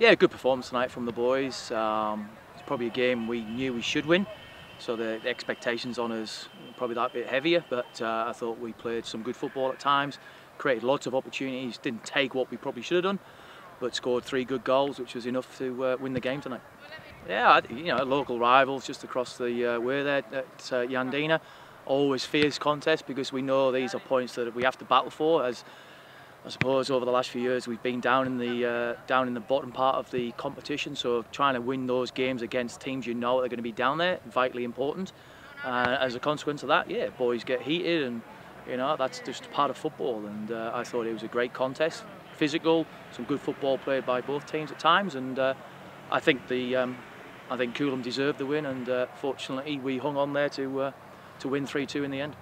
Yeah, good performance tonight from the boys. Um, it's probably a game we knew we should win, so the, the expectations on us probably that bit heavier. But uh, I thought we played some good football at times, created lots of opportunities, didn't take what we probably should have done, but scored three good goals, which was enough to uh, win the game tonight. Yeah, you know, local rivals just across the uh, way there at uh, Yandina. Always fierce contest because we know these are points that we have to battle for as I suppose over the last few years we've been down in the uh, down in the bottom part of the competition. So trying to win those games against teams you know are going to be down there, vitally important. Uh, as a consequence of that, yeah, boys get heated, and you know that's just part of football. And uh, I thought it was a great contest, physical, some good football played by both teams at times, and uh, I think the um, I think Coolum deserved the win, and uh, fortunately we hung on there to uh, to win 3-2 in the end.